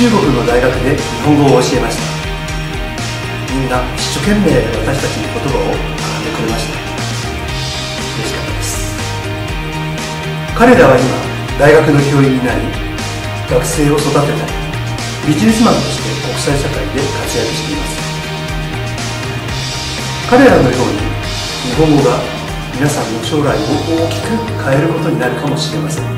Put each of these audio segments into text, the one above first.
中国の大学で日本語を教えました。みんな一生懸命私たちに言葉を学んでくれました。嬉しかったです。彼らは今大学の教員になり学生を育てたりビジネスマンとして国際社会で活躍しています。彼らのように日本語が皆さんの将来を大きく変えることになるかもしれません。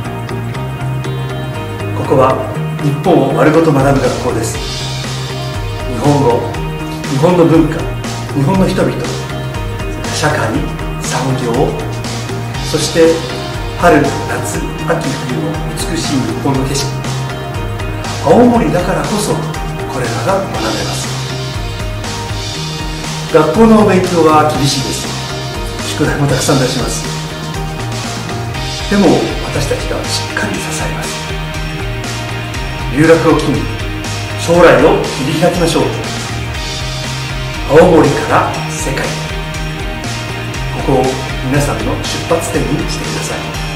ここは日本を丸ごと学ぶ学校です。日本語日本の文化日本の人々社会産業そして春夏秋冬の美しい日本の景色。青森だからこそこれらが学べます。学校の勉強は厳しいです。宿題もたくさん出します。でも私たちがしっかり支えます。留学を機に将来を切り開きましょう。青森から世界ここを皆さんの出発点にしてください。